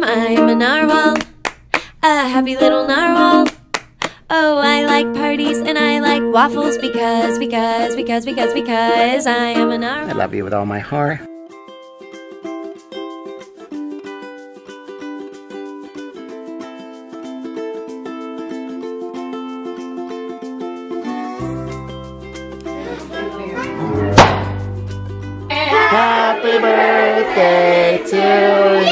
I am a narwhal, a happy little narwhal. Oh, I like parties and I like waffles because, because, because, because, because I am a narwhal. I love you with all my heart. Happy birthday to you.